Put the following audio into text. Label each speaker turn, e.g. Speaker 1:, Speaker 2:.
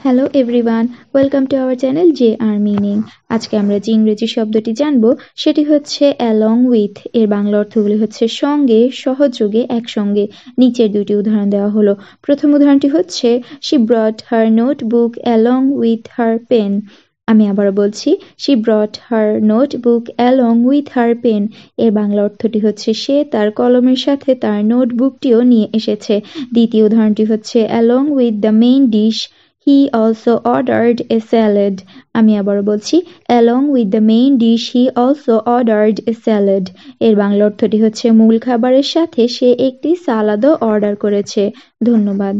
Speaker 1: Hello everyone welcome to our channel J R meaning আজকে আমরা যে ইংরেজি শব্দটি জানব, সেটি হচ্ছে অ্যালং উইথ এর বাংলা অর্থগুলি হচ্ছে সঙ্গে, সহযোগে, একসঙ্গে। নিচের দুটি উদাহরণ দেওয়া হলো। প্রথম উদাহরণটি হচ্ছে she brought her note book along with her pen আমি আবারও বলছি she brought her note book along with her pen এর বাংলা অর্থটি হচ্ছে, সে তার কলমের সাথে তার নোটবুকটিও নিয়ে এসেছে। দ্বিতীয় উদাহরণটি হচ্ছে along with the main dish he also ordered a salad আমি আবারও বলছি along with the main dish he also ordered a salad এর বাংলা অর্থটি হচ্ছে, মূল খাবারের সাথে সে একটি সালাদও অর্ডার করেছে। ধন্যবাদ।